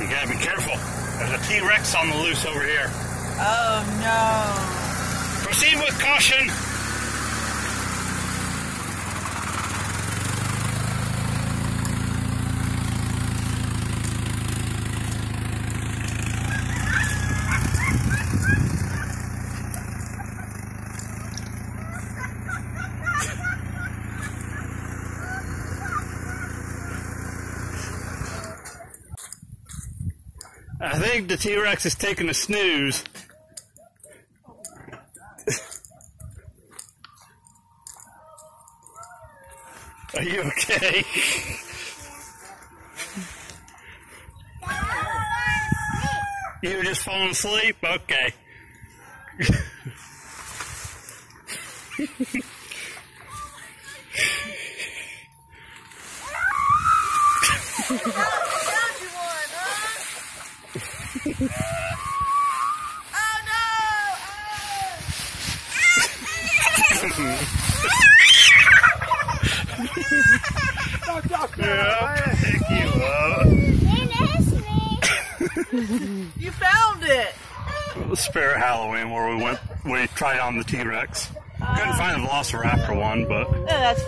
You gotta be careful. There's a T-Rex on the loose over here. Oh no. Proceed with caution. I think the T-Rex is taking a snooze. Are you okay? you were just falling asleep? Okay. yeah, pick you up. You found it. Spirit Halloween where we went, we tried on the T-Rex. Couldn't find the Velociraptor one, but Yeah, that's